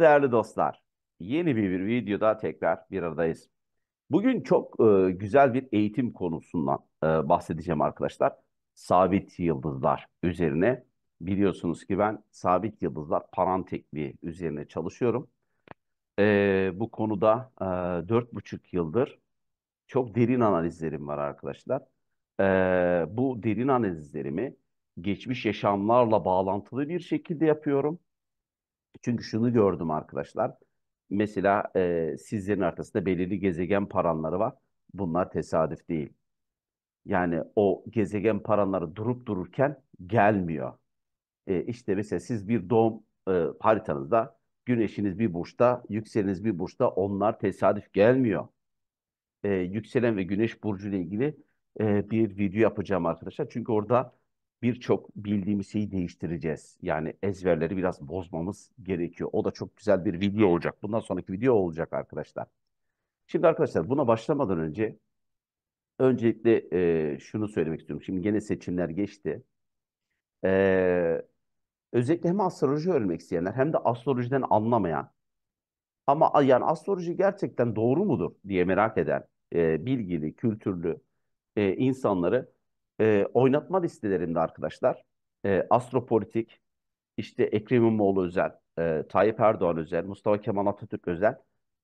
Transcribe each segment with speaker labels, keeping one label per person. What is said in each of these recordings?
Speaker 1: Değerli dostlar. Yeni bir, videoda tekrar bir aradayız. Bugün çok e, güzel bir eğitim konusundan e, bahsedeceğim arkadaşlar. Sabit yıldızlar üzerine. Biliyorsunuz ki ben sabit yıldızlar parantekniği üzerine çalışıyorum. E, bu konuda e, dört buçuk yıldır çok derin analizlerim var arkadaşlar. E, bu derin analizlerimi geçmiş yaşamlarla bağlantılı bir şekilde yapıyorum. Çünkü şunu gördüm arkadaşlar. Mesela e, sizlerin arkasında belirli gezegen paranları var. Bunlar tesadüf değil. Yani o gezegen paranları durup dururken gelmiyor. E, işte mesela siz bir doğum e, haritanızda güneşiniz bir burçta, yükseleniz bir burçta onlar tesadüf gelmiyor. E, yükselen ve güneş burcu ile ilgili e, bir video yapacağım arkadaşlar. Çünkü orada birçok bildiğimiz şeyi değiştireceğiz. Yani ezberleri biraz bozmamız gerekiyor. O da çok güzel bir video olacak. Bundan sonraki video olacak arkadaşlar. Şimdi arkadaşlar buna başlamadan önce öncelikle e, şunu söylemek istiyorum. Şimdi gene seçimler geçti. E, özellikle hem astroloji öğrenmek isteyenler hem de astrolojiden anlamayan ama yani astroloji gerçekten doğru mudur diye merak eden e, bilgili, kültürlü e, insanları e, oynatma listelerinde arkadaşlar e, Astropolitik, işte Ekrem İmamoğlu özel, e, Tayyip Erdoğan özel, Mustafa Kemal Atatürk özel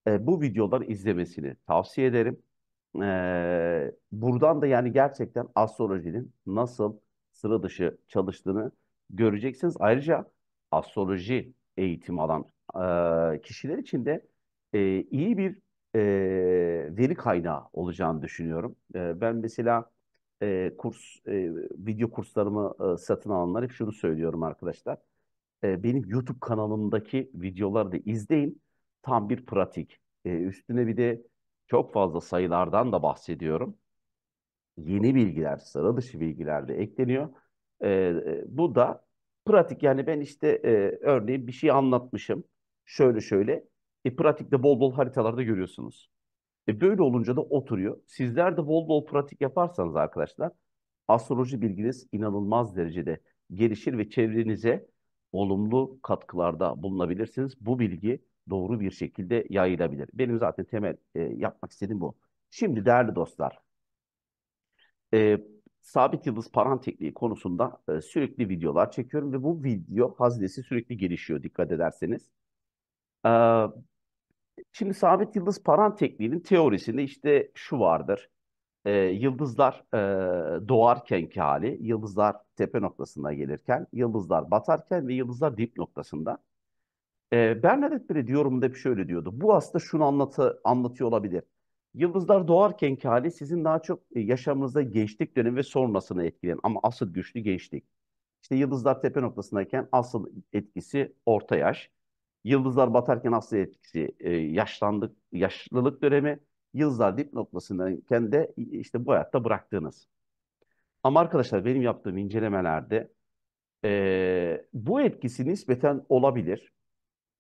Speaker 1: e, bu videoları izlemesini tavsiye ederim. E, buradan da yani gerçekten astrolojinin nasıl sıra dışı çalıştığını göreceksiniz. Ayrıca astroloji eğitimi alan e, kişiler için de e, iyi bir e, veri kaynağı olacağını düşünüyorum. E, ben mesela e, kurs e, video kurslarımı e, satın alanlar hep şunu söylüyorum arkadaşlar. E, benim YouTube kanalımdaki videoları da izleyin. Tam bir pratik. E, üstüne bir de çok fazla sayılardan da bahsediyorum. Yeni bilgiler, sıra dışı bilgiler de ekleniyor. E, bu da pratik. Yani ben işte e, örneğin bir şey anlatmışım. Şöyle şöyle. E, pratikte bol bol haritalarda görüyorsunuz. E böyle olunca da oturuyor. Sizler de bol bol pratik yaparsanız arkadaşlar astroloji bilginiz inanılmaz derecede gelişir ve çevrenize olumlu katkılarda bulunabilirsiniz. Bu bilgi doğru bir şekilde yayılabilir. Benim zaten temel e, yapmak istediğim bu. Şimdi değerli dostlar, e, sabit yıldız paran tekniği konusunda e, sürekli videolar çekiyorum ve bu video haznesi sürekli gelişiyor dikkat ederseniz. E, Şimdi sabit yıldız paran tekniğinin teorisinde işte şu vardır. Ee, yıldızlar e, doğarkenki hali, yıldızlar tepe noktasında gelirken, yıldızlar batarken ve yıldızlar dip noktasında. Ee, Bernadette Brett yorumunda hep şöyle diyordu. Bu aslında şunu anlatı, anlatıyor olabilir. Yıldızlar doğarkenki hali sizin daha çok e, yaşamınızda gençlik dönemi ve sonrasını etkileyen ama asıl güçlü gençlik. İşte yıldızlar tepe noktasındayken asıl etkisi orta yaş. Yıldızlar batarken asıl etkisi e, yaşlandık, yaşlılık dönemi. Yıldızlar dip noktasındayken de işte bu hayatta bıraktığınız. Ama arkadaşlar benim yaptığım incelemelerde e, bu etkisi nispeten olabilir.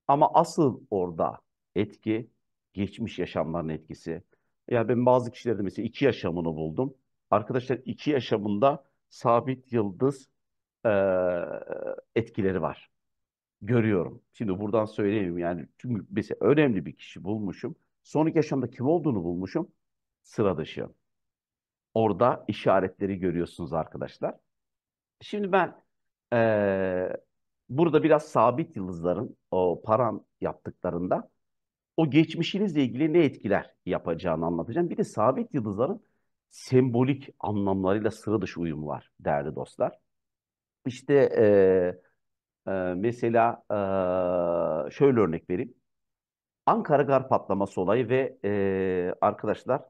Speaker 1: Ama asıl orada etki geçmiş yaşamların etkisi. Yani ben bazı kişilerde mesela iki yaşamını buldum. Arkadaşlar iki yaşamında sabit yıldız e, etkileri var görüyorum. Şimdi buradan söyleyeyim yani çünkü mesela önemli bir kişi bulmuşum. Sonraki yaşamda kim olduğunu bulmuşum. Sıra dışı. Orada işaretleri görüyorsunuz arkadaşlar. Şimdi ben eee, burada biraz sabit yıldızların o paran yaptıklarında o geçmişinizle ilgili ne etkiler yapacağını anlatacağım. Bir de sabit yıldızların sembolik anlamlarıyla sıra dışı uyumu var değerli dostlar. İşte eee ee, mesela ee, şöyle örnek vereyim. Ankara gar patlaması olayı ve ee, arkadaşlar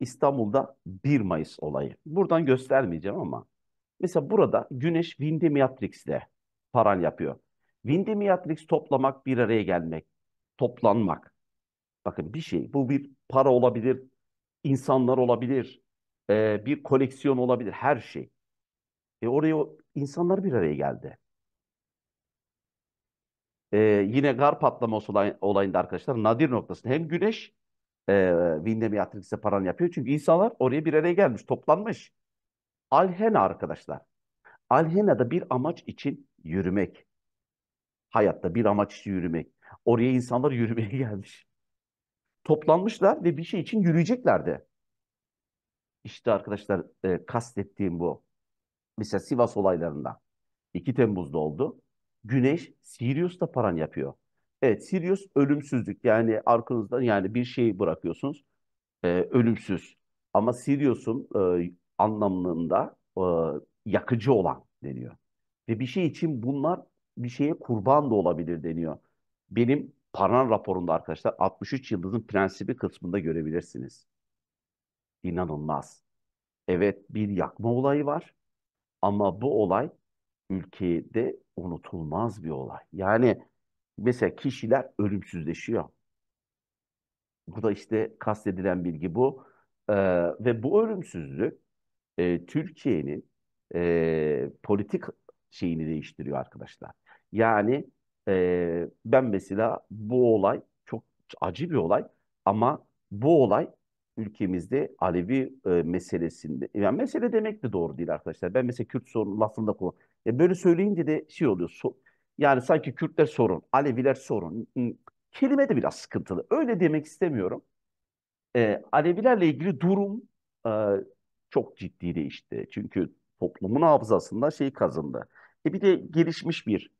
Speaker 1: İstanbul'da 1 Mayıs olayı. Buradan göstermeyeceğim ama mesela burada Güneş Vindemiatrix ile paran yapıyor. Vindemiatrix toplamak, bir araya gelmek, toplanmak. Bakın bir şey, bu bir para olabilir, insanlar olabilir, ee, bir koleksiyon olabilir, her şey. E oraya insanlar bir araya geldi. Ee, yine gar patlaması olay, olayında arkadaşlar nadir noktasında hem güneş e, Windham paran yapıyor. Çünkü insanlar oraya bir araya gelmiş, toplanmış. Alhena arkadaşlar. Alhena'da bir amaç için yürümek. Hayatta bir amaç için yürümek. Oraya insanlar yürümeye gelmiş. Toplanmışlar ve bir şey için yürüyeceklerdi. İşte arkadaşlar e, kastettiğim bu. Mesela Sivas olaylarında 2 Temmuz'da oldu. Güneş Sirius'ta paran yapıyor. Evet Sirius ölümsüzlük yani arkanızda yani bir şey bırakıyorsunuz e, ölümsüz. Ama Sirius'un e, anlamında e, yakıcı olan deniyor. Ve bir şey için bunlar bir şeye kurban da olabilir deniyor. Benim Paran raporunda arkadaşlar 63 yıldızın prensibi kısmında görebilirsiniz. İnanılmaz. Evet bir yakma olayı var ama bu olay ülkede unutulmaz bir olay. Yani mesela kişiler ölümsüzleşiyor. Burada işte kastedilen bilgi bu. Ee, ve bu ölümsüzlük e, Türkiye'nin e, politik şeyini değiştiriyor arkadaşlar. Yani e, ben mesela bu olay çok acı bir olay ama bu olay ülkemizde Alevi e, meselesinde yani mesele demek de doğru değil arkadaşlar. Ben mesela Kürt sorunu lafında kullan. E, böyle söyleyince de şey oluyor. So, yani sanki Kürtler sorun, Aleviler sorun. Kelime de biraz sıkıntılı. Öyle demek istemiyorum. E, Alevilerle ilgili durum e, çok ciddi değişti. Çünkü toplumun hafızasında şey kazındı. E bir de gelişmiş bir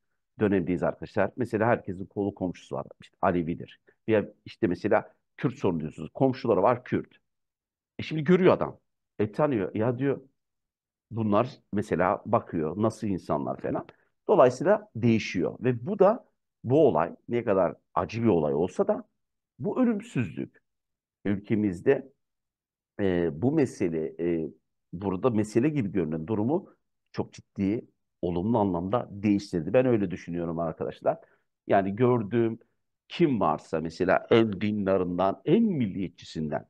Speaker 1: dönemdeyiz arkadaşlar. Mesela herkesin kolu komşusu var. İşte Alevidir. Veya işte mesela Kürt sorunu diyorsunuz. Komşuları var Kürt. E şimdi görüyor adam. E tanıyor. Ya diyor bunlar mesela bakıyor nasıl insanlar falan. Dolayısıyla değişiyor. Ve bu da bu olay ne kadar acı bir olay olsa da bu ölümsüzlük ülkemizde e, bu mesele e, burada mesele gibi görünen durumu çok ciddi olumlu anlamda değiştirdi. Ben öyle düşünüyorum arkadaşlar. Yani gördüğüm kim varsa mesela en dindarından, en milliyetçisinden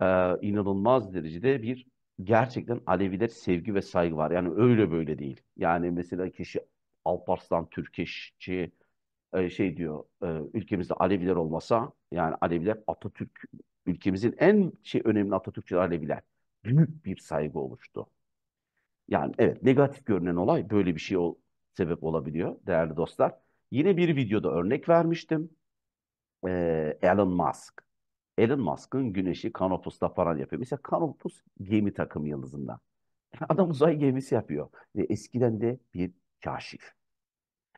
Speaker 1: e, inanılmaz derecede bir gerçekten Aleviler sevgi ve saygı var. Yani öyle böyle değil. Yani mesela kişi Alparslan Türkeşçi e, şey diyor e, ülkemizde Aleviler olmasa yani Aleviler Atatürk ülkemizin en şey önemli Atatürkçü Aleviler. Büyük bir saygı oluştu. Yani evet negatif görünen olay böyle bir şey ol, sebep olabiliyor değerli dostlar. Yine bir videoda örnek vermiştim. Ee, Elon Musk. Elon Musk'ın güneşi Canopus'ta falan yapıyor. Mesela Canopus gemi takım yıldızında. Adam uzay gemisi yapıyor. Ve eskiden de bir kaşif.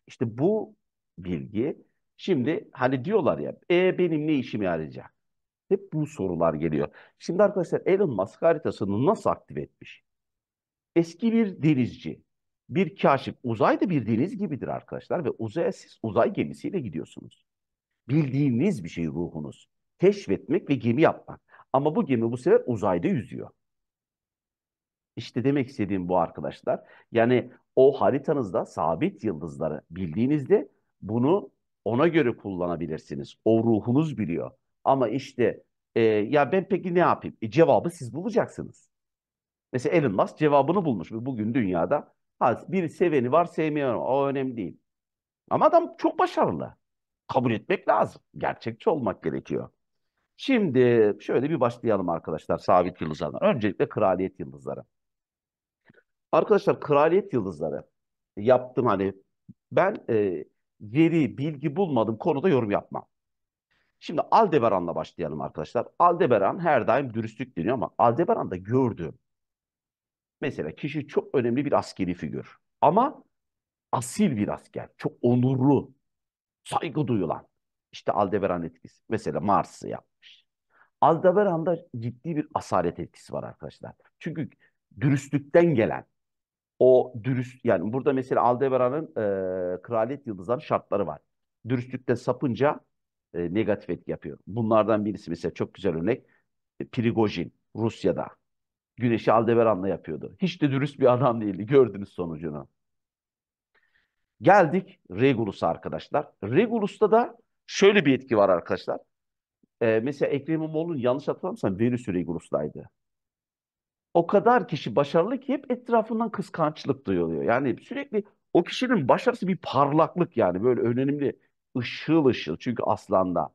Speaker 1: İşte bu bilgi şimdi hani diyorlar ya e, benim ne işime yarayacak? Hep bu sorular geliyor. Şimdi arkadaşlar Elon Musk haritasını nasıl aktive etmiş? Eski bir denizci, bir kaşif. Uzay da bir deniz gibidir arkadaşlar ve uzaya siz uzay gemisiyle gidiyorsunuz. Bildiğiniz bir şey ruhunuz. Keşfetmek ve gemi yapmak. Ama bu gemi bu sefer uzayda yüzüyor. İşte demek istediğim bu arkadaşlar. Yani o haritanızda sabit yıldızları bildiğinizde bunu ona göre kullanabilirsiniz. O ruhunuz biliyor. Ama işte e, ya ben peki ne yapayım? E, cevabı siz bulacaksınız. Mesela Elon Musk cevabını bulmuş. Bugün dünyada ha, bir seveni var sevmeyen var. O önemli değil. Ama adam çok başarılı. Kabul etmek lazım. Gerçekçi olmak gerekiyor. Şimdi şöyle bir başlayalım arkadaşlar sabit yıldızlardan. Öncelikle kraliyet yıldızları. Arkadaşlar kraliyet yıldızları yaptım hani ben e, veri, bilgi bulmadım konuda yorum yapmam. Şimdi Aldebaran'la başlayalım arkadaşlar. Aldebaran her daim dürüstlük deniyor ama Aldebaran'da gördüğüm mesela kişi çok önemli bir askeri figür. Ama asil bir asker. Çok onurlu, saygı duyulan. İşte Aldebaran etkisi. Mesela Mars'ı yapmış. Aldebaran'da ciddi bir asalet etkisi var arkadaşlar. Çünkü dürüstlükten gelen o dürüst yani burada mesela Aldebaran'ın e, kraliyet yıldızları şartları var. Dürüstlükten sapınca e, negatif etki yapıyor. Bunlardan birisi mesela çok güzel örnek e, Prigojin Rusya'da. Güneşi Aldebaran'la yapıyordu. Hiç de dürüst bir adam değildi. Gördünüz sonucunu. Geldik Regulus'a arkadaşlar. Regulus'ta da şöyle bir etki var arkadaşlar. Ee, mesela Ekrem İmamoğlu'nun yanlış hatırlamıyorsam Venüs Regulus'taydı. O kadar kişi başarılı ki hep etrafından kıskançlık duyuluyor. Yani sürekli o kişinin başarısı bir parlaklık yani böyle önemli ışıl ışıl çünkü aslanda.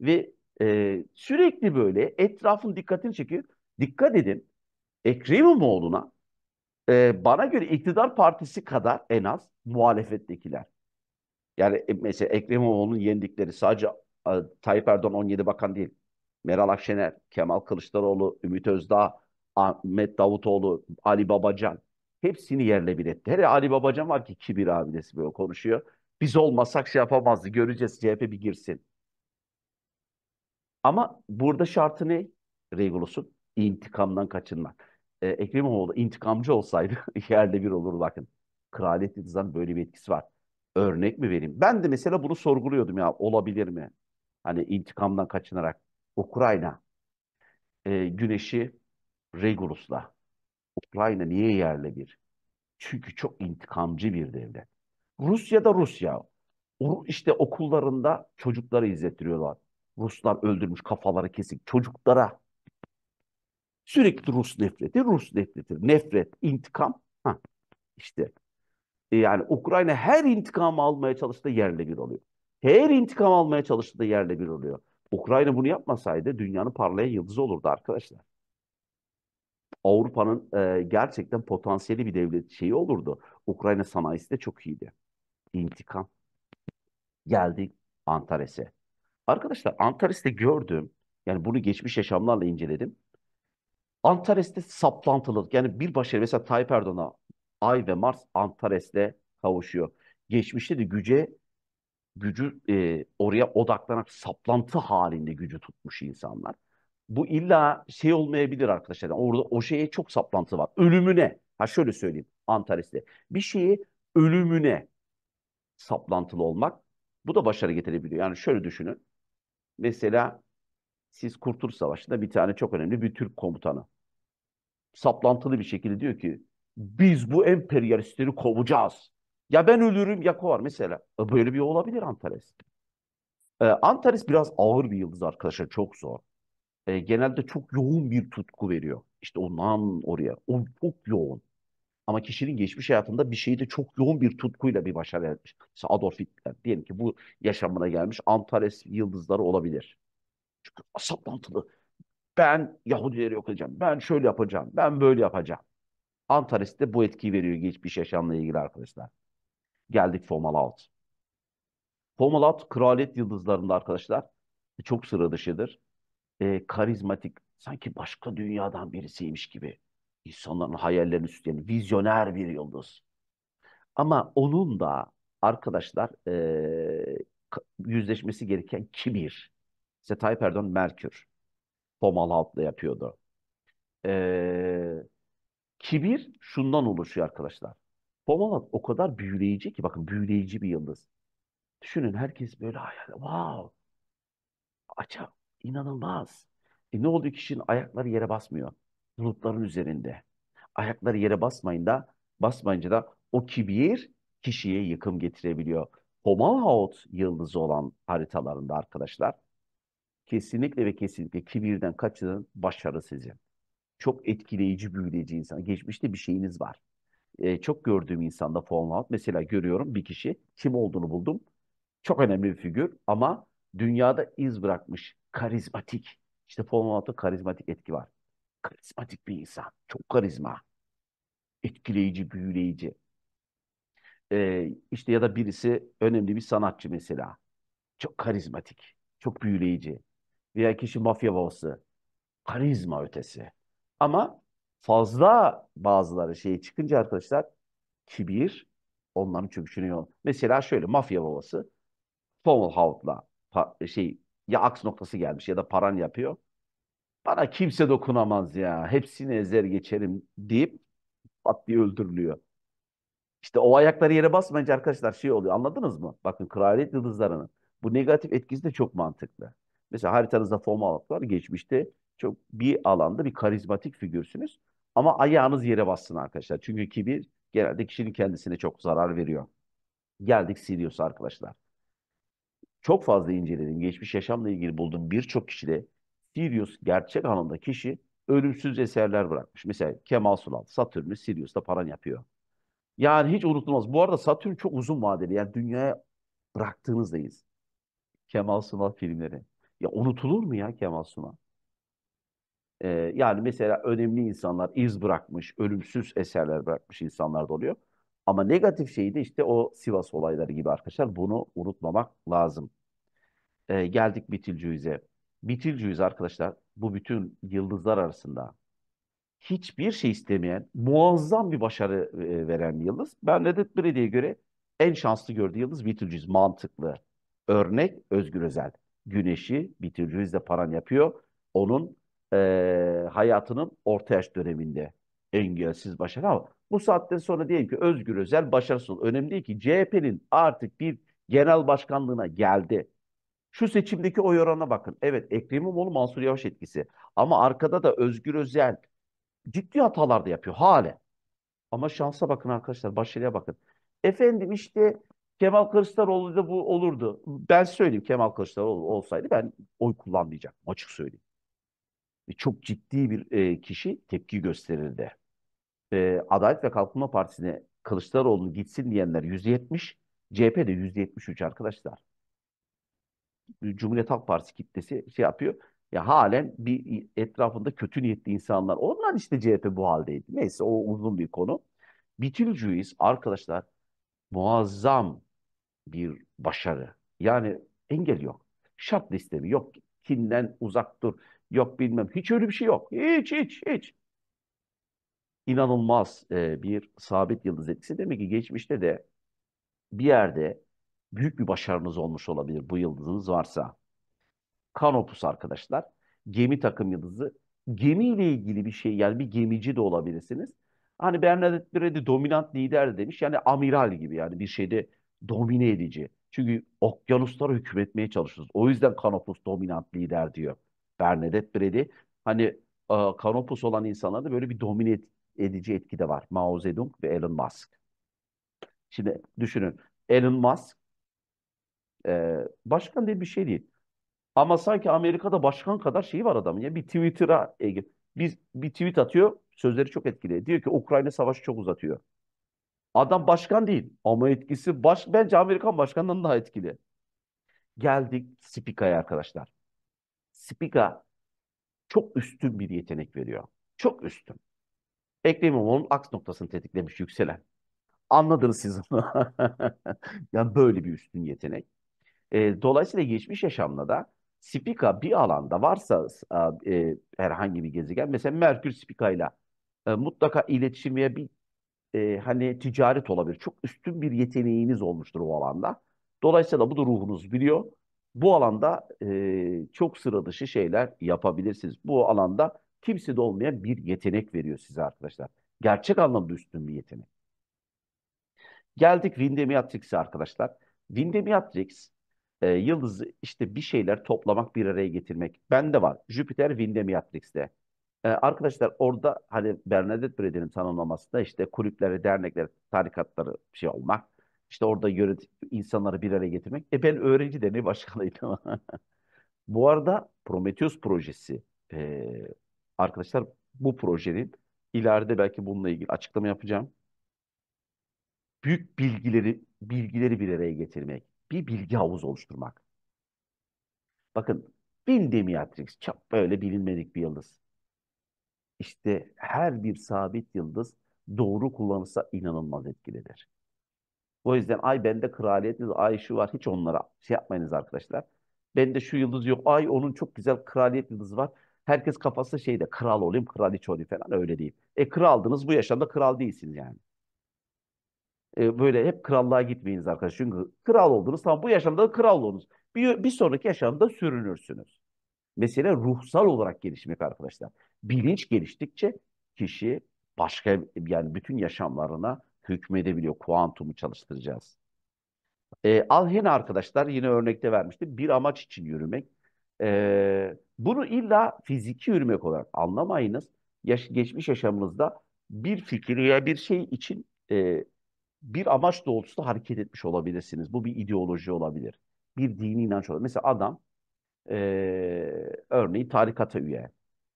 Speaker 1: Ve e, sürekli böyle etrafın dikkatini çekiyor. Dikkat edin Ekrem İmamoğlu'na e, bana göre iktidar partisi kadar en az muhalefettekiler. Yani e, mesela Ekrem İmamoğlu'nun yendikleri sadece e, Tayyip Erdoğan 17 bakan değil. Meral Akşener, Kemal Kılıçdaroğlu, Ümit Özdağ, Ahmet Davutoğlu, Ali Babacan hepsini yerle bir etti. Hele Ali Babacan var ki kibir abidesi böyle konuşuyor. Biz olmasak şey yapamazdı. Göreceğiz CHP bir girsin. Ama burada şartı ne? Regulus'un intikamdan kaçınmak. Ee, Ekrem İmamoğlu intikamcı olsaydı yerle bir olur bakın. Kraliyet böyle bir etkisi var. Örnek mi vereyim? Ben de mesela bunu sorguluyordum ya olabilir mi? Hani intikamdan kaçınarak Ukrayna e, güneşi Regulus'la. Ukrayna niye yerle bir? Çünkü çok intikamcı bir devlet. Rusya da Rusya. İşte okullarında çocukları izlettiriyorlar. Ruslar öldürmüş kafaları kesik çocuklara. Sürekli Rus nefreti, Rus nefreti, nefret, intikam. Ha, işte e, yani Ukrayna her intikam almaya çalıştığı yerle bir oluyor. Her intikam almaya çalıştığı yerle bir oluyor. Ukrayna bunu yapmasaydı dünyanın parlayan yıldızı olurdu arkadaşlar. Avrupa'nın e, gerçekten potansiyeli bir devlet şeyi olurdu. Ukrayna sanayisi de çok iyiydi. İntikam. Geldik Antares'e. Arkadaşlar Antares'te gördüm. Yani bunu geçmiş yaşamlarla inceledim. Antares'te saplantılılık. Yani bir başarı mesela Tayyip Erdoğan'a Ay ve Mars Antares'te kavuşuyor. Geçmişte de güce gücü e, oraya odaklanarak saplantı halinde gücü tutmuş insanlar. Bu illa şey olmayabilir arkadaşlar. Yani orada o şeye çok saplantı var. Ölümüne. Ha şöyle söyleyeyim Antares'te. Bir şeyi ölümüne saplantılı olmak bu da başarı getirebiliyor. Yani şöyle düşünün. Mesela siz Kurtuluş Savaşı'nda bir tane çok önemli bir Türk komutanı saplantılı bir şekilde diyor ki biz bu emperyalistleri kovacağız. Ya ben ölürüm ya kovar mesela. E, Böyle bir olabilir Antares. Ee, Antares biraz ağır bir yıldız arkadaşlar. Çok zor. Ee, genelde çok yoğun bir tutku veriyor. İşte ondan oraya. O çok yoğun. Ama kişinin geçmiş hayatında bir şeyi de çok yoğun bir tutkuyla bir başarı etmiş. Mesela Adolf Hitler diyelim ki bu yaşamına gelmiş Antares yıldızları olabilir. Çünkü saplantılı. Ben Yahudileri yok edeceğim. Ben şöyle yapacağım. Ben böyle yapacağım. Antares de bu etkiyi veriyor geçmiş yaşamla ilgili arkadaşlar. Geldik Fomalhaut. Fomalhaut kraliyet yıldızlarında arkadaşlar çok sıra dışıdır. E, karizmatik, sanki başka dünyadan birisiymiş gibi. İnsanların hayallerini süsleyen, vizyoner bir yıldız. Ama onun da arkadaşlar e, yüzleşmesi gereken kibir. İşte Tayyip Erdoğan Merkür. Fomalhaut'la yapıyordu. E, kibir şundan oluşuyor arkadaşlar. Fomalhaut o kadar büyüleyici ki bakın büyüleyici bir yıldız. Düşünün herkes böyle hayal. Wow. Acayip. inanılmaz. E ne oldu kişinin ayakları yere basmıyor. Bulutların üzerinde. Ayakları yere basmayınca, basmayınca da o kibir kişiye yıkım getirebiliyor. Fomalhaut yıldızı olan haritalarında arkadaşlar kesinlikle ve kesinlikle kibirden kaçının başarı sizin. Çok etkileyici, büyüleyici insan. Geçmişte bir şeyiniz var. E, çok gördüğüm insanda Fomalhaut. Mesela görüyorum bir kişi kim olduğunu buldum. Çok önemli bir figür ama dünyada iz bırakmış. Karizmatik. İşte Paul Malt'ta karizmatik etki var. Karizmatik bir insan. Çok karizma. Etkileyici, büyüleyici. Ee, işte ya da birisi önemli bir sanatçı mesela. Çok karizmatik. Çok büyüleyici. Veya kişi mafya babası. Karizma ötesi. Ama fazla bazıları şey çıkınca arkadaşlar kibir onların çöküşünü yol. Mesela şöyle mafya babası Tomahawk'la pa- şey ya aks noktası gelmiş ya da paran yapıyor. Bana kimse dokunamaz ya. Hepsini ezer geçerim deyip pat diye öldürülüyor. İşte o ayakları yere basmayınca arkadaşlar şey oluyor. Anladınız mı? Bakın kraliyet yıldızlarının bu negatif etkisi de çok mantıklı. Mesela haritanızda Fomalhaut var. Geçmişte çok bir alanda bir karizmatik figürsünüz. Ama ayağınız yere bassın arkadaşlar. Çünkü kibir genelde kişinin kendisine çok zarar veriyor. Geldik Sirius'a arkadaşlar. Çok fazla inceledim. Geçmiş yaşamla ilgili bulduğum birçok kişide Sirius gerçek anlamda kişi ölümsüz eserler bırakmış. Mesela Kemal Sunal, Satürn'ü Sirius'ta paran yapıyor. Yani hiç unutulmaz. Bu arada Satürn çok uzun vadeli. Yani dünyaya bıraktığınızdayız. Kemal Sunal filmleri. Ya unutulur mu ya Kemal Sunal? Ee, yani mesela önemli insanlar iz bırakmış, ölümsüz eserler bırakmış insanlar da oluyor. Ama negatif şey de işte o Sivas olayları gibi arkadaşlar. Bunu unutmamak lazım. Ee, geldik Betelgeuse'e. Betelgeuse arkadaşlar bu bütün yıldızlar arasında hiçbir şey istemeyen, muazzam bir başarı e, veren bir yıldız. Bernadette Brady'ye göre en şanslı gördüğü yıldız Betelgeuse. Mantıklı. Örnek Özgür Özel. Güneşi Betelgeuse'de paran yapıyor. Onun e, hayatının orta yaş döneminde engelsiz başarı ama bu saatten sonra diyelim ki Özgür Özel başarısız. Önemli değil ki CHP'nin artık bir genel başkanlığına geldi. Şu seçimdeki oy oranına bakın. Evet Ekrem İmamoğlu Mansur Yavaş etkisi. Ama arkada da Özgür Özel, ciddi hatalar da yapıyor hale. Ama şansa bakın arkadaşlar, başarıya bakın. Efendim işte Kemal Kılıçdaroğlu da bu olurdu. Ben söyleyeyim Kemal Kılıçdaroğlu olsaydı ben oy kullanmayacaktım açık söyleyeyim. Çok ciddi bir e, kişi tepki gösterirdi. E, Adalet ve Kalkınma Partisi'ne Kılıçdaroğlu gitsin diyenler %70, CHP de %73 arkadaşlar. Cumhuriyet Halk Partisi kitlesi şey yapıyor. Ya halen bir etrafında kötü niyetli insanlar. Onlar işte CHP bu haldeydi. Neyse o uzun bir konu. Bütüncüyüz arkadaşlar muazzam bir başarı. Yani engel yok. Şart listemi yok. Kinden uzak dur. Yok bilmem. Hiç öyle bir şey yok. Hiç hiç hiç. İnanılmaz e, bir sabit yıldız etkisi. Demek ki geçmişte de bir yerde büyük bir başarınız olmuş olabilir bu yıldızınız varsa. Kanopus arkadaşlar. Gemi takım yıldızı. Gemiyle ilgili bir şey yani bir gemici de olabilirsiniz. Hani Bernadette Brady dominant lider de demiş. Yani amiral gibi yani bir şeyde domine edici. Çünkü okyanuslara hükmetmeye çalışıyoruz. O yüzden Kanopus dominant lider diyor. Bernadette Brady. Hani e, Kanopus olan insanlarda böyle bir domine edici etki de var. Mao Zedong ve Elon Musk. Şimdi düşünün. Elon Musk e, başkan diye bir şey değil. Ama sanki Amerika'da başkan kadar şeyi var adamın ya. Bir Twitter'a e, bir, bir tweet atıyor. Sözleri çok etkili. Diyor ki Ukrayna savaşı çok uzatıyor. Adam başkan değil ama etkisi baş, bence Amerikan başkanından daha etkili. Geldik Spika'ya arkadaşlar. Spika çok üstün bir yetenek veriyor. Çok üstün. Ekrem İmamoğlu'nun aks noktasını tetiklemiş yükselen. Anladınız siz onu. yani böyle bir üstün yetenek. E, dolayısıyla geçmiş yaşamda da Spika bir alanda varsa e, herhangi bir gezegen mesela Merkür Spika ile e, mutlaka iletişim veya bir e, hani ticaret olabilir. Çok üstün bir yeteneğiniz olmuştur o alanda. Dolayısıyla bu da ruhunuz biliyor. Bu alanda e, çok sıra dışı şeyler yapabilirsiniz. Bu alanda kimsede olmayan bir yetenek veriyor size arkadaşlar. Gerçek anlamda üstün bir yetenek. Geldik Windemiatrix'e arkadaşlar. Windemiatrix e, yıldızı işte bir şeyler toplamak, bir araya getirmek. Bende var. Jüpiter Windemiatrix'te. E, arkadaşlar orada hani Bernadette Brady'nin tanımlamasında işte kulüpleri, dernekleri, tarikatları şey olmak. İşte orada yönet insanları bir araya getirmek. E ben öğrenci derneği başkanıydım. Bu arada Prometheus projesi e, arkadaşlar bu projenin ileride belki bununla ilgili açıklama yapacağım. Büyük bilgileri bilgileri bir araya getirmek bir bilgi havuzu oluşturmak. Bakın Windemiatrix çok böyle bilinmedik bir yıldız. İşte her bir sabit yıldız doğru kullanılsa inanılmaz etkilidir. O yüzden ay bende kraliyet yıldızı, ay şu var hiç onlara şey yapmayınız arkadaşlar. Bende şu yıldız yok, ay onun çok güzel kraliyet yıldızı var. Herkes kafası şeyde kral olayım, kraliçe olayım falan öyle değil. E kraldınız bu yaşamda kral değilsiniz yani e, böyle hep krallığa gitmeyiniz arkadaşlar. Çünkü kral oldunuz tamam bu yaşamda da kral oldunuz. Bir, bir sonraki yaşamda sürünürsünüz. Mesele ruhsal olarak gelişmek arkadaşlar. Bilinç geliştikçe kişi başka yani bütün yaşamlarına hükmedebiliyor. Kuantumu çalıştıracağız. E, Alhen arkadaşlar yine örnekte vermişti. Bir amaç için yürümek. E, bunu illa fiziki yürümek olarak anlamayınız. Yaş, geçmiş yaşamınızda bir fikir ya bir şey için e, bir amaç doğrultusunda hareket etmiş olabilirsiniz. Bu bir ideoloji olabilir. Bir dini inanç olabilir. Mesela adam e, örneğin tarikata üye.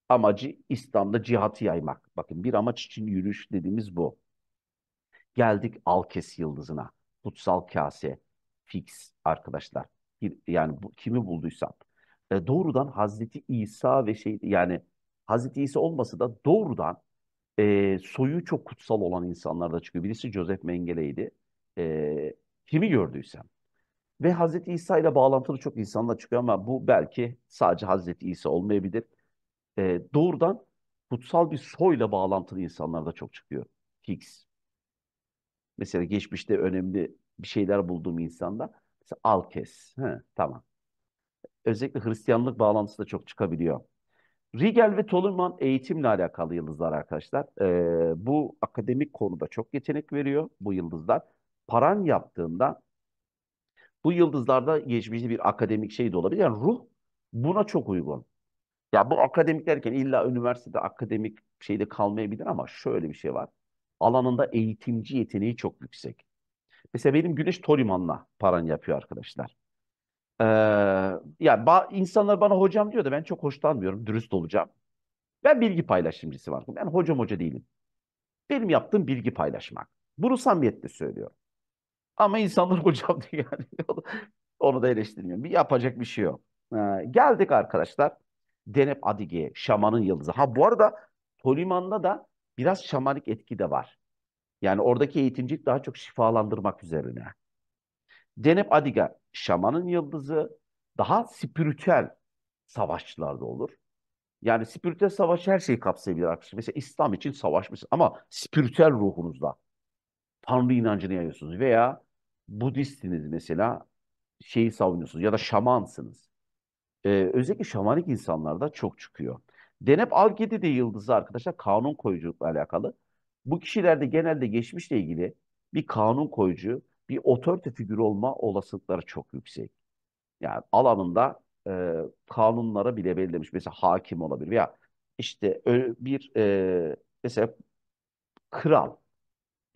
Speaker 1: Amacı İslam'da cihatı yaymak. Bakın bir amaç için yürüyüş dediğimiz bu. Geldik Alkes yıldızına. Kutsal kase. Fix arkadaşlar. Yani bu, kimi bulduysam. E, doğrudan Hazreti İsa ve şey yani Hazreti İsa olmasa da doğrudan E, soyu çok kutsal olan insanlar da çıkıyor. Birisi Joseph Mengele'ydi. E, kimi gördüysem. Ve Hazreti İsa ile bağlantılı çok insanlar çıkıyor ama bu belki sadece Hazreti İsa olmayabilir. E, doğrudan kutsal bir soyla bağlantılı insanlar da çok çıkıyor. Higgs. Mesela geçmişte önemli bir şeyler bulduğum insanda mesela Alkes. He, tamam. Özellikle Hristiyanlık bağlantısı da çok çıkabiliyor. Rigel ve Tolman eğitimle alakalı yıldızlar arkadaşlar. Ee, bu akademik konuda çok yetenek veriyor bu yıldızlar. Paran yaptığında bu yıldızlarda geçmişte bir akademik şey de olabilir. Yani ruh buna çok uygun. Ya bu akademik derken illa üniversitede akademik şeyde kalmayabilir ama şöyle bir şey var. Alanında eğitimci yeteneği çok yüksek. Mesela benim Güneş Toriman'la paran yapıyor arkadaşlar. Ee, yani ba- insanlar bana hocam diyor da ben çok hoşlanmıyorum, dürüst olacağım. Ben bilgi paylaşımcısı varım. Ben hocam hoca değilim. Benim yaptığım bilgi paylaşmak. Bunu samimiyetle söylüyorum. Ama insanlar hocam diyor yani. Onu da eleştirmiyorum. Bir yapacak bir şey yok. Ee, geldik arkadaşlar. Denep Adige, şamanın yıldızı. Ha bu arada Toliman'da da biraz şamanik etki de var. Yani oradaki eğitimcilik daha çok şifalandırmak üzerine. Denep Adiga, şamanın yıldızı daha spiritüel savaşçılarda olur. Yani spiritüel savaş her şeyi kapsayabilir arkadaşlar. Mesela İslam için savaşmışsınız ama spiritüel ruhunuzla Tanrı inancını yayıyorsunuz veya Budistsiniz mesela şeyi savunuyorsunuz ya da şamansınız. Ee, özellikle şamanik insanlarda çok çıkıyor. Denep Algedi de yıldızı arkadaşlar kanun koyuculukla alakalı. Bu kişilerde genelde geçmişle ilgili bir kanun koyucu, bir otorite figürü olma olasılıkları çok yüksek. Yani alanında e, kanunlara bile belirlemiş. Mesela hakim olabilir veya işte ö- bir e, mesela kral.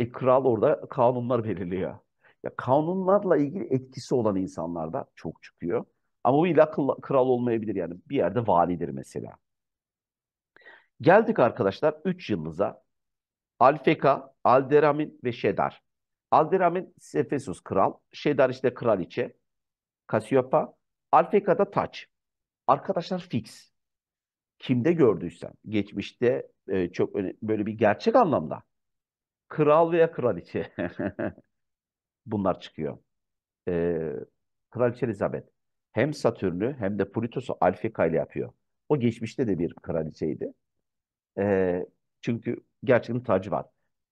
Speaker 1: E, kral orada kanunlar belirliyor. Ya kanunlarla ilgili etkisi olan insanlar da çok çıkıyor. Ama bu illa kral olmayabilir yani. Bir yerde validir mesela. Geldik arkadaşlar 3 yıldıza. Alfeka, Alderamin ve Şedar. Alderamin Efesus kral. Şedar işte kraliçe. Kasyopa. Alfeka'da taç. Arkadaşlar fix. Kimde gördüysen geçmişte e, çok böyle bir gerçek anlamda kral veya kraliçe bunlar çıkıyor. E, Kraliçe Elizabeth hem Satürn'ü hem de Plütos'u Alfeka ile yapıyor. O geçmişte de bir kraliçeydi. E, çünkü gerçekten tacı var.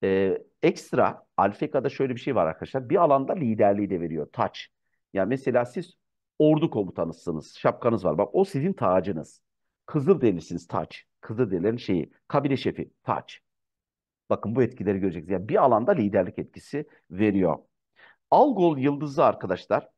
Speaker 1: E, ekstra Alfeka'da şöyle bir şey var arkadaşlar. Bir alanda liderliği de veriyor. Taç. Yani mesela siz ordu komutanısınız. Şapkanız var. Bak o sizin tacınız. Kızılderillisiniz taç. Kızılderililerin şeyi. Kabile şefi taç. Bakın bu etkileri göreceksiniz. Yani bir alanda liderlik etkisi veriyor. Algol yıldızı arkadaşlar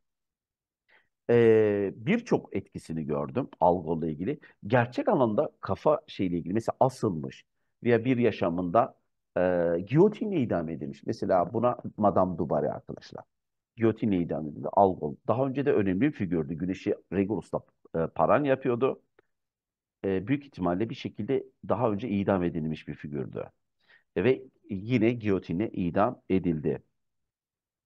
Speaker 1: e, birçok etkisini gördüm Algol'la ilgili. Gerçek anlamda kafa şeyle ilgili mesela asılmış veya bir yaşamında e, giyotinle idam edilmiş. Mesela buna Madame du Barry arkadaşlar. Giyotinle idam edildi. Algol. Daha önce de önemli bir figürdü. Güneşi Regulus'ta e, paran yapıyordu. E, büyük ihtimalle bir şekilde daha önce idam edilmiş bir figürdü. E, ve yine giyotinle idam edildi.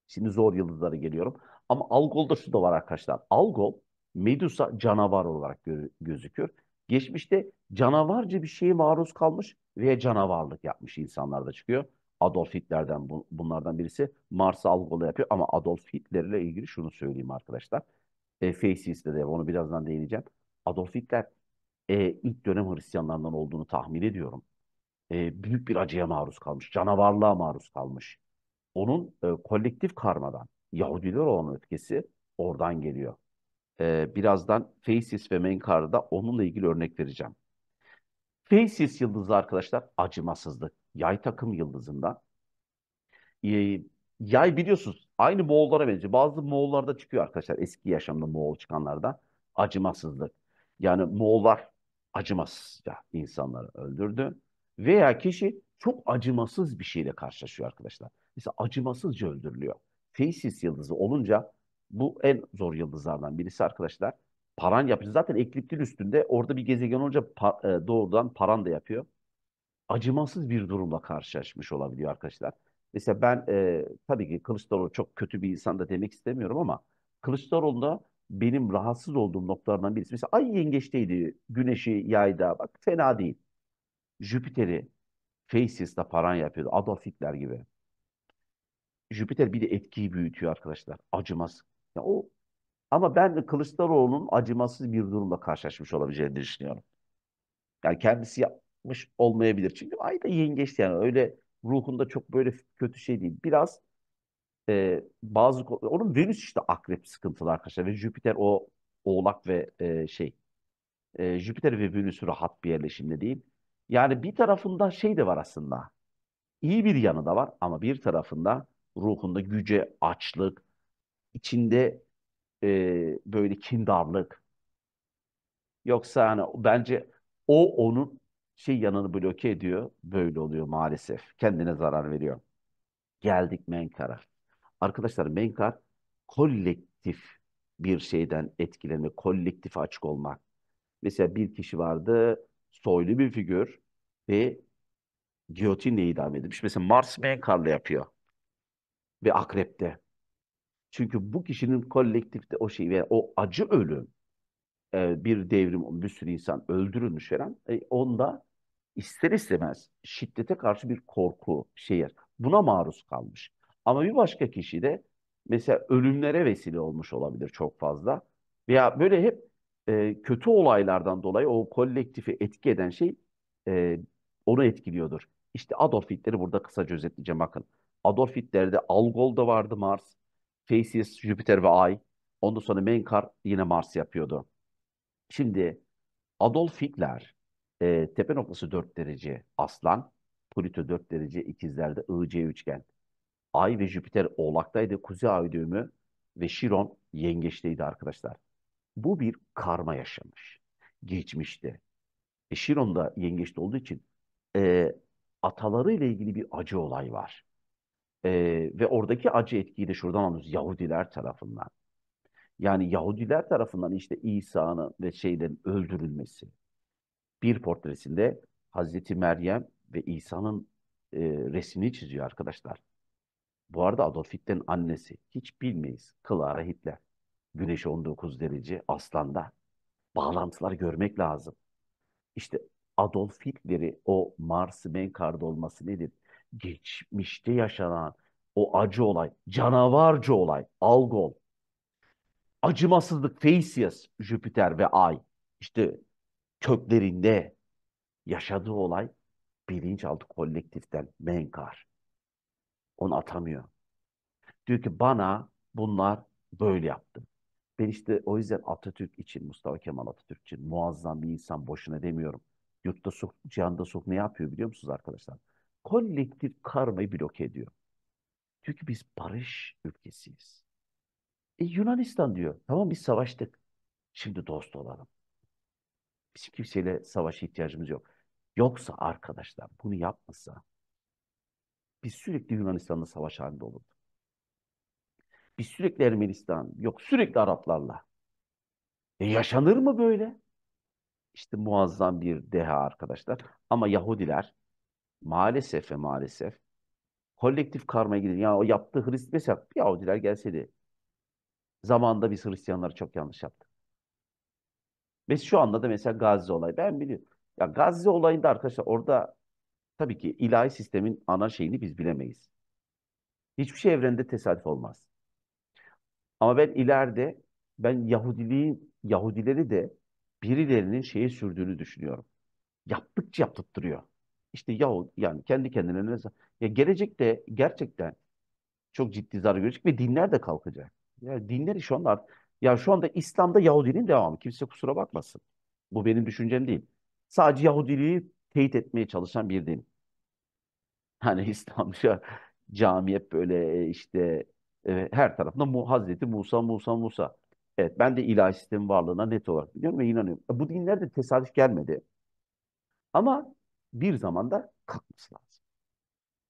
Speaker 1: Şimdi zor yıldızlara geliyorum. Ama Algol'da şu da var arkadaşlar. Algol Medusa canavar olarak gö- gözükür. Geçmişte canavarca bir şeye maruz kalmış veya canavarlık yapmış insanlar da çıkıyor. Adolf Hitler'den bu- bunlardan birisi Mars'ı Algol'u yapıyor ama Adolf Hitler ile ilgili şunu söyleyeyim arkadaşlar. E, Faceless'te de onu birazdan değineceğim. Adolf Hitler e, ilk dönem Hristiyanlarından olduğunu tahmin ediyorum. E, büyük bir acıya maruz kalmış, canavarlığa maruz kalmış onun e, kolektif karmadan Yahudiler olan öfkesi oradan geliyor. E, birazdan Faces ve Menkar'da onunla ilgili örnek vereceğim. Faces yıldızı arkadaşlar acımasızlık. Yay takım yıldızında. E, yay biliyorsunuz aynı Moğollara benziyor. Bazı Moğollarda çıkıyor arkadaşlar eski yaşamda Moğol çıkanlarda acımasızlık. Yani Moğollar acımasızca insanları öldürdü. Veya kişi çok acımasız bir şeyle karşılaşıyor arkadaşlar. Mesela acımasızca öldürülüyor. Faces yıldızı olunca bu en zor yıldızlardan birisi arkadaşlar. Paran yapıyor. Zaten ekliptin üstünde orada bir gezegen olunca pa- e, doğrudan paran da yapıyor. Acımasız bir durumla karşılaşmış olabiliyor arkadaşlar. Mesela ben e, tabii ki Kılıçdaroğlu çok kötü bir insan da demek istemiyorum ama Kılıçdaroğlu'nda benim rahatsız olduğum noktalardan birisi. Mesela Ay yengeçteydi, Güneşi yayda bak fena değil. Jüpiter'i Facius'la paran yapıyordu. Adolf Hitler gibi. Jüpiter bir de etkiyi büyütüyor arkadaşlar. Acımaz. Ya o ama ben Kılıçdaroğlu'nun acımasız bir durumla karşılaşmış olabileceğini düşünüyorum. Yani kendisi yapmış olmayabilir. Çünkü ay da yengeç yani öyle ruhunda çok böyle kötü şey değil. Biraz e, bazı onun Venüs işte akrep sıkıntılı arkadaşlar ve Jüpiter o Oğlak ve e, şey e, Jüpiter ve Venüs rahat bir yerleşimde değil. Yani bir tarafında şey de var aslında. İyi bir yanı da var ama bir tarafında ruhunda güce, açlık, içinde e, böyle kindarlık. Yoksa hani bence o onun şey yanını bloke ediyor. Böyle oluyor maalesef. Kendine zarar veriyor. Geldik Menkar'a. Arkadaşlar Menkar kolektif bir şeyden etkilenme, kolektif açık olmak. Mesela bir kişi vardı, soylu bir figür ve giyotinle idam edilmiş. Mesela Mars Menkar'la yapıyor ve Akrep'te. Çünkü bu kişinin kolektifte o şey ve o acı ölüm e, bir devrim, bir sürü insan öldürülmüş falan. E, onda ister istemez şiddete karşı bir korku şey. Buna maruz kalmış. Ama bir başka kişi de mesela ölümlere vesile olmuş olabilir çok fazla. Veya böyle hep e, kötü olaylardan dolayı o kolektifi etki eden şey e, onu etkiliyordur. İşte Adolf Hitler'i burada kısaca özetleyeceğim bakın. Adolf Hitler'de Algol'da vardı Mars, Facies, Jüpiter ve Ay. Ondan sonra Menkar yine Mars yapıyordu. Şimdi Adolf Hitler e, tepe noktası 4 derece Aslan, Plüto 4 derece ikizlerde IC üçgen. Ay ve Jüpiter Oğlak'taydı. Kuzey Ay düğümü ve Şiron Yengeç'teydi arkadaşlar. Bu bir karma yaşamış. Geçmişte. E, Şiron da Yengeç'te olduğu için e, atalarıyla ilgili bir acı olay var. E, ve oradaki acı etkiyi de şuradan alıyoruz. Yahudiler tarafından. Yani Yahudiler tarafından işte İsa'nın ve şeylerin öldürülmesi. Bir portresinde Hazreti Meryem ve İsa'nın e, resmini çiziyor arkadaşlar. Bu arada Adolf Hitler'in annesi. Hiç bilmeyiz. Clara Hitler. Güneş 19 derece Aslan'da. Bağlantılar görmek lazım. İşte Adolf Hitler'i o Mars Menkar'da olması nedir? Geçmişte yaşanan o acı olay, canavarca olay, Algol, acımasızlık, Theseus, Jüpiter ve Ay. İşte köklerinde yaşadığı olay bilinçaltı kolektiften Menkar. Onu atamıyor. Diyor ki bana bunlar böyle yaptı. Ben işte o yüzden Atatürk için, Mustafa Kemal Atatürk için muazzam bir insan boşuna demiyorum. Yurtta sok, cihanda sok ne yapıyor biliyor musunuz arkadaşlar? Kolektif karmayı bloke ediyor. Diyor ki biz barış ülkesiyiz. E, Yunanistan diyor. Tamam biz savaştık. Şimdi dost olalım. Bizim kimseyle savaşa ihtiyacımız yok. Yoksa arkadaşlar bunu yapmasa biz sürekli Yunanistan'la savaş halinde olurduk. Biz sürekli Ermenistan, yok sürekli Araplarla. E yaşanır mı böyle? İşte muazzam bir deha arkadaşlar. Ama Yahudiler maalesef ve maalesef kolektif karmaya gidiyor. Yani o yaptığı Hristiyan, mesela Yahudiler gelseydi zamanında biz Hristiyanları çok yanlış yaptık. Ve şu anda da mesela Gazze olayı. Ben biliyorum. Ya Gazze olayında arkadaşlar orada tabii ki ilahi sistemin ana şeyini biz bilemeyiz. Hiçbir şey evrende tesadüf olmaz. Ama ben ileride ben Yahudiliğin Yahudileri de birilerinin şeye sürdüğünü düşünüyorum. Yaptıkça yaptırtırıyor. İşte Yahudi yani kendi kendine ne ya gelecekte gerçekten çok ciddi zarar görecek ve dinler de kalkacak. Ya dinleri şu anda ya şu anda İslam'da Yahudiliğin devamı. Kimse kusura bakmasın. Bu benim düşüncem değil. Sadece Yahudiliği teyit etmeye çalışan bir din. Hani İslamca cami hep böyle işte e, her tarafında mu, Hazreti Musa, Musa, Musa. Evet ben de ilahi sistemin varlığına net olarak biliyorum ve inanıyorum. E, bu dinler de tesadüf gelmedi. Ama bir zamanda kalkması lazım.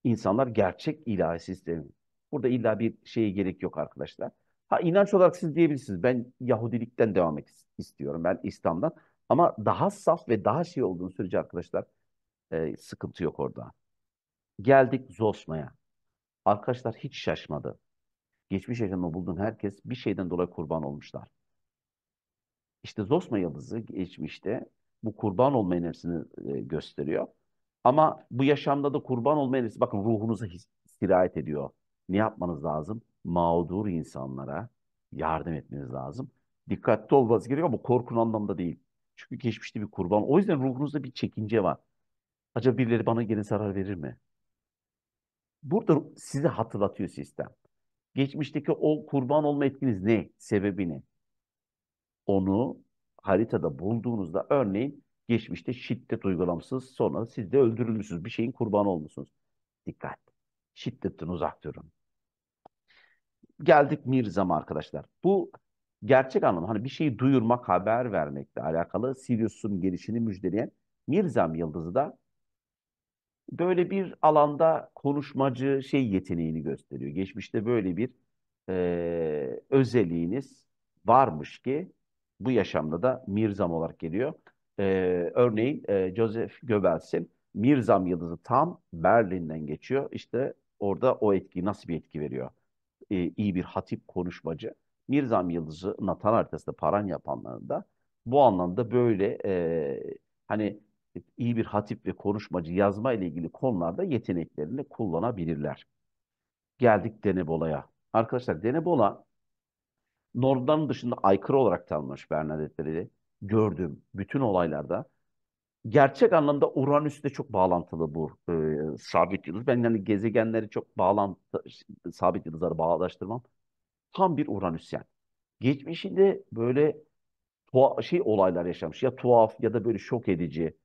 Speaker 1: İnsanlar gerçek ilahi sistemi. Burada illa bir şeye gerek yok arkadaşlar. Ha inanç olarak siz diyebilirsiniz. Ben Yahudilikten devam etmek istiyorum. Ben İslam'dan. Ama daha saf ve daha şey olduğunu sürece arkadaşlar e, sıkıntı yok orada. Geldik Zosma'ya. Arkadaşlar hiç şaşmadı. Geçmiş yaşamda bulduğun herkes bir şeyden dolayı kurban olmuşlar. İşte Zosma yıldızı geçmişte bu kurban olma enerjisini e, gösteriyor. Ama bu yaşamda da kurban olma enerjisi bakın ruhunuza sirayet ediyor. Ne yapmanız lazım? Mağdur insanlara yardım etmeniz lazım. Dikkatli olmanız gerekiyor ama korkun anlamda değil. Çünkü geçmişte bir kurban. O yüzden ruhunuzda bir çekince var. Acaba birileri bana gene zarar verir mi? Burada size hatırlatıyor sistem. Geçmişteki o kurban olma etkiniz ne? Sebebi ne? Onu haritada bulduğunuzda örneğin geçmişte şiddet uygulamışsınız sonra siz de öldürülmüşsünüz. Bir şeyin kurbanı olmuşsunuz. Dikkat. Şiddetten uzak durun. Geldik Mirzam'a arkadaşlar. Bu gerçek anlamda hani bir şeyi duyurmak, haber vermekle alakalı Sirius'un gelişini müjdeleyen Mirzam yıldızı da böyle bir alanda konuşmacı şey yeteneğini gösteriyor. Geçmişte böyle bir e, özelliğiniz varmış ki bu yaşamda da Mirzam olarak geliyor. E, örneğin e, Joseph Goebbels'in Mirzam yıldızı tam Berlin'den geçiyor. İşte orada o etki nasıl bir etki veriyor? E, iyi bir hatip konuşmacı. Mirzam yıldızı natal haritasında paran yapanların da bu anlamda böyle e, hani iyi bir hatip ve konuşmacı yazma ile ilgili konularda yeteneklerini kullanabilirler. Geldik Denebola'ya. Arkadaşlar Denebola normların dışında aykırı olarak tanınmış Bernadette'leri gördüğüm bütün olaylarda gerçek anlamda Uranüs'te çok bağlantılı bu e, sabit yıldız. Ben yani gezegenleri çok bağlantı sabit yıldızları bağdaştırmam. Tam bir Uranüsyen. Geçmişinde böyle tuha- şey olaylar yaşamış. Ya tuhaf ya da böyle şok edici.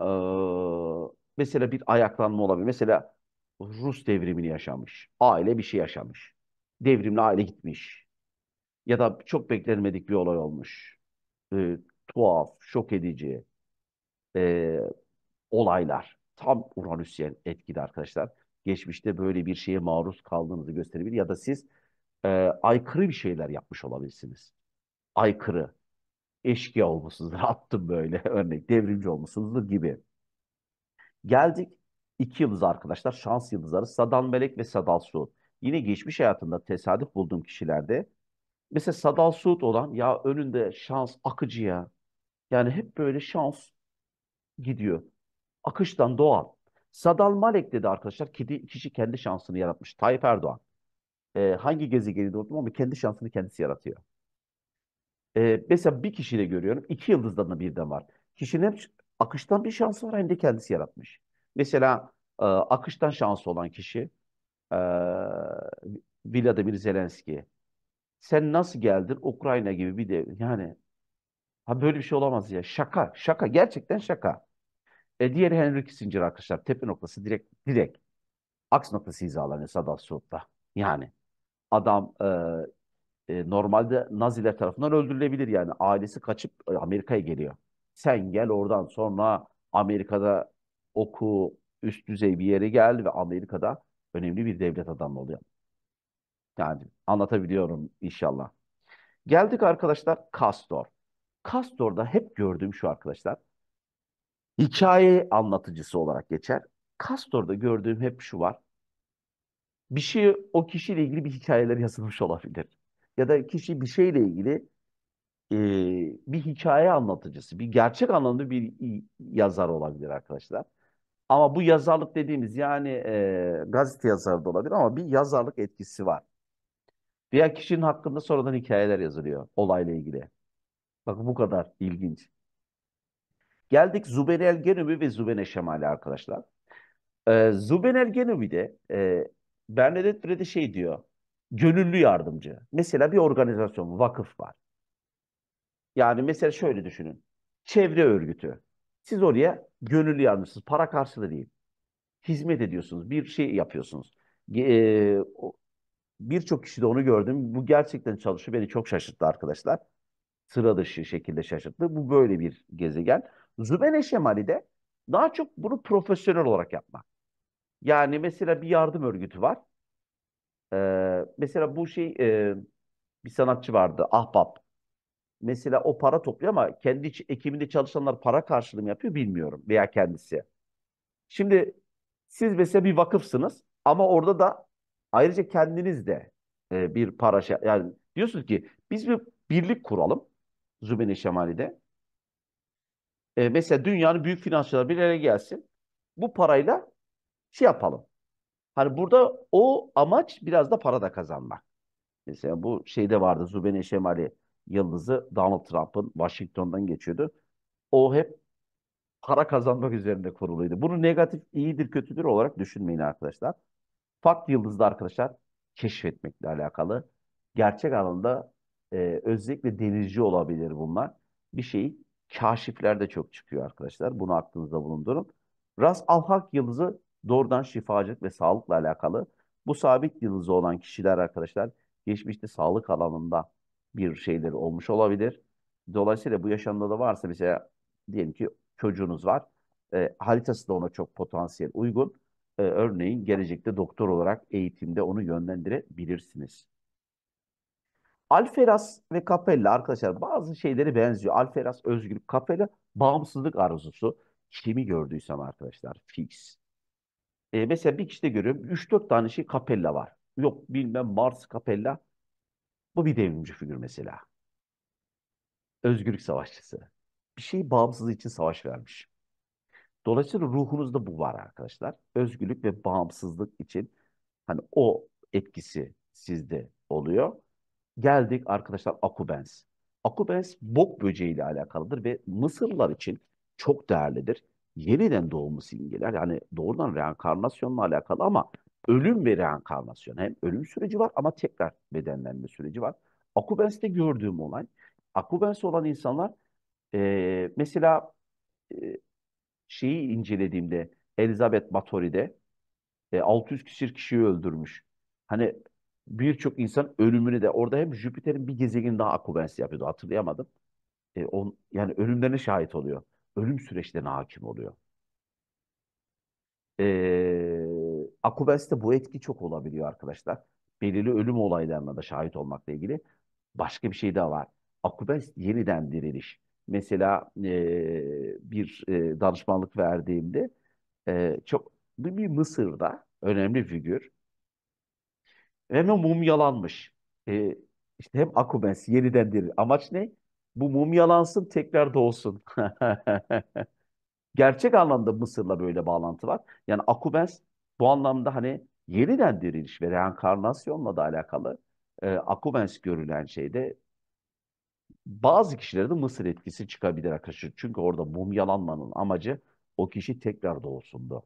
Speaker 1: Ee, mesela bir ayaklanma olabilir. Mesela Rus devrimini yaşamış. Aile bir şey yaşamış. Devrimle aile gitmiş. Ya da çok beklenmedik bir olay olmuş. Ee, tuhaf, şok edici ee, olaylar. Tam Uranüsyen etkili arkadaşlar. Geçmişte böyle bir şeye maruz kaldığınızı gösterebilir. Ya da siz e, aykırı bir şeyler yapmış olabilirsiniz. Aykırı. Eşkıya olmuşsunuzdur. Attım böyle örnek. Devrimci olmuşsunuzdur gibi. Geldik iki yıldız arkadaşlar. Şans yıldızları Sadal Melek ve Sadal Suud. Yine geçmiş hayatında tesadüf bulduğum kişilerde mesela Sadal Suud olan ya önünde şans akıcı ya. Yani hep böyle şans gidiyor. Akıştan doğal. Sadal Malek'te de arkadaşlar kedi, kişi kendi şansını yaratmış. Tayyip Erdoğan. Ee, hangi gezegeni doğdum ama kendi şansını kendisi yaratıyor. Ee, mesela bir kişiyle görüyorum. iki yıldızdan da birden var. Kişinin hep akıştan bir şansı var hem de kendisi yaratmış. Mesela e, akıştan şansı olan kişi e, Vladimir Zelenski. Sen nasıl geldin Ukrayna gibi bir de yani ha böyle bir şey olamaz ya. Şaka, şaka gerçekten şaka. E, diğeri Henry Kissinger arkadaşlar. Tepe noktası direkt direkt aks noktası hizalanıyor Sadat Suud'da. Yani adam e, e, normalde Naziler tarafından öldürülebilir yani. Ailesi kaçıp e, Amerika'ya geliyor. Sen gel oradan sonra Amerika'da oku, üst düzey bir yere gel ve Amerika'da önemli bir devlet adamı oluyor. Yani anlatabiliyorum inşallah. Geldik arkadaşlar Castor. Castor'da hep gördüğüm şu arkadaşlar. Hikaye anlatıcısı olarak geçer. Castor'da gördüğüm hep şu var. Bir şey o kişiyle ilgili bir hikayeler yazılmış olabilir. Ya da kişi bir şeyle ilgili e, bir hikaye anlatıcısı, bir gerçek anlamda bir yazar olabilir arkadaşlar. Ama bu yazarlık dediğimiz yani e, gazete yazarı da olabilir ama bir yazarlık etkisi var. Veya kişinin hakkında sonradan hikayeler yazılıyor olayla ilgili. Bakın bu kadar ilginç. Geldik Zübeyirel Genubi ve Zübeyne Şemali arkadaşlar. Ee, Zübeyirel Genubi'de e, Bernadette Brede şey diyor. Gönüllü yardımcı. Mesela bir organizasyon, vakıf var. Yani mesela şöyle düşünün. Çevre örgütü. Siz oraya gönüllü yardımcısınız. Para karşılığı değil. Hizmet ediyorsunuz. Bir şey yapıyorsunuz. E, Birçok kişi de onu gördüm. Bu gerçekten çalışıyor. Beni çok şaşırttı arkadaşlar. Sıra dışı şekilde şaşırttı. Bu böyle bir gezegen. Zübeyne Şemali de daha çok bunu profesyonel olarak yapmak. Yani mesela bir yardım örgütü var. Ee, mesela bu şey e, bir sanatçı vardı Ahbap. Mesela o para topluyor ama kendi ekibinde çalışanlar para karşılığı mı yapıyor bilmiyorum veya kendisi. Şimdi siz mesela bir vakıfsınız ama orada da ayrıca kendiniz de e, bir para şey, yani diyorsunuz ki biz bir birlik kuralım Zübeyne Şemali'de. E, mesela dünyanın büyük finansçıları bir araya gelsin. Bu parayla şey yapalım. Hani burada o amaç biraz da para da kazanmak. Mesela bu şeyde vardı Zubeyne Şemali yıldızı Donald Trump'ın Washington'dan geçiyordu. O hep para kazanmak üzerinde kuruluydu. Bunu negatif, iyidir, kötüdür olarak düşünmeyin arkadaşlar. Farklı yıldızda arkadaşlar keşfetmekle alakalı. Gerçek anlamda e, özellikle denizci olabilir bunlar. Bir şey kaşiflerde çok çıkıyor arkadaşlar. Bunu aklınızda bulundurun. Ras Al-Hak yıldızı doğrudan şifacılık ve sağlıkla alakalı. Bu sabit yıldızı olan kişiler arkadaşlar geçmişte sağlık alanında bir şeyleri olmuş olabilir. Dolayısıyla bu yaşamda da varsa mesela diyelim ki çocuğunuz var. E, haritası da ona çok potansiyel uygun. E, örneğin gelecekte doktor olarak eğitimde onu yönlendirebilirsiniz. Alferas ve Capella arkadaşlar bazı şeyleri benziyor. Alferas özgürlük, Capella bağımsızlık arzusu. Kimi gördüysem arkadaşlar fix. E, mesela bir kişide görüyorum 3-4 tane şey Capella var. Yok bilmem Mars Capella. Bu bir devrimci figür mesela. Özgürlük savaşçısı. Bir şey bağımsızlığı için savaş vermiş. Dolayısıyla ruhunuzda bu var arkadaşlar. Özgürlük ve bağımsızlık için hani o etkisi sizde oluyor. Geldik arkadaşlar Akubens. Akubens bok böceği ile alakalıdır ve Mısırlılar için çok değerlidir. Yeniden doğumu simgeler. Yani doğrudan reenkarnasyonla alakalı ama ölüm ve reenkarnasyon. Hem ölüm süreci var ama tekrar bedenlenme süreci var. Akubens'te gördüğüm olay, Akubens olan insanlar e, mesela e, şeyi incelediğimde Elizabeth Bathory'de e, 600 küsür kişiyi öldürmüş. Hani birçok insan ölümünü de orada hem Jüpiter'in bir gezegeni daha Akubens yapıyordu hatırlayamadım. E, on, yani ölümlerine şahit oluyor. Ölüm süreçlerine hakim oluyor. E, Akubens'te bu etki çok olabiliyor arkadaşlar. Belirli ölüm olaylarına da şahit olmakla ilgili. Başka bir şey daha var. Akubens yeniden diriliş. Mesela e, bir e, danışmanlık verdiğimde e, çok bir, Mısır'da önemli figür hemen mumyalanmış. E, işte hem Akubens yeniden diril. Amaç ne? Bu mumyalansın tekrar doğsun. Gerçek anlamda Mısır'la böyle bağlantı var. Yani Akubens bu anlamda hani yeniden diriliş ve reenkarnasyonla da alakalı e, Akubens görülen şeyde bazı kişilerde Mısır etkisi çıkabilir arkadaşlar. Çünkü orada mumyalanmanın amacı o kişi tekrar doğsundu.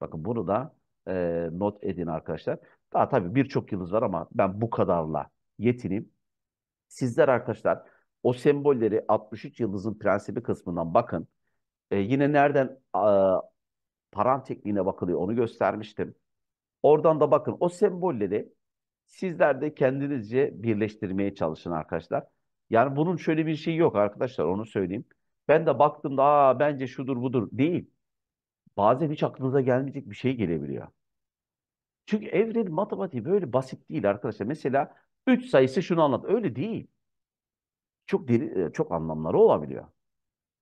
Speaker 1: Bakın bunu da e, not edin arkadaşlar. Daha tabii birçok yıldız var ama ben bu kadarla yetineyim. Sizler arkadaşlar o sembolleri 63 yıldızın prensibi kısmından bakın. E, yine nereden a, paran tekniğine bakılıyor onu göstermiştim. Oradan da bakın o sembolleri sizler de kendinizce birleştirmeye çalışın arkadaşlar. Yani bunun şöyle bir şey yok arkadaşlar onu söyleyeyim. Ben de baktığımda Aa, bence şudur budur değil. Bazen hiç aklınıza gelmeyecek bir şey gelebiliyor. Çünkü evrenin matematiği böyle basit değil arkadaşlar. Mesela 3 sayısı şunu anlat. Öyle değil. Çok deri, e, çok anlamları olabiliyor.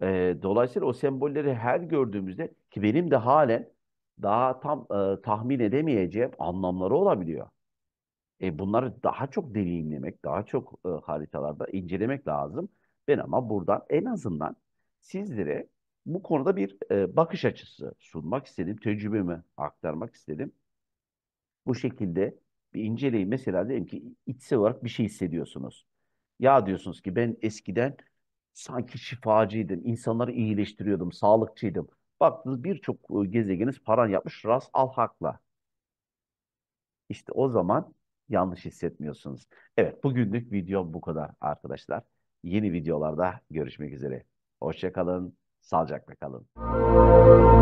Speaker 1: E, dolayısıyla o sembolleri her gördüğümüzde ki benim de halen daha tam e, tahmin edemeyeceğim anlamları olabiliyor. E, bunları daha çok deneyimlemek, daha çok e, haritalarda incelemek lazım. Ben ama buradan en azından sizlere bu konuda bir e, bakış açısı sunmak istedim, tecrübemi aktarmak istedim. Bu şekilde bir inceleyin. Mesela diyelim ki içsel olarak bir şey hissediyorsunuz. Ya diyorsunuz ki ben eskiden sanki şifacıydım, insanları iyileştiriyordum, sağlıkçıydım. Baktınız birçok e, gezegeniz paran yapmış ras al hakla. İşte o zaman yanlış hissetmiyorsunuz. Evet, bugünlük video bu kadar arkadaşlar. Yeni videolarda görüşmek üzere. Hoşçakalın, sağlıcakla kalın.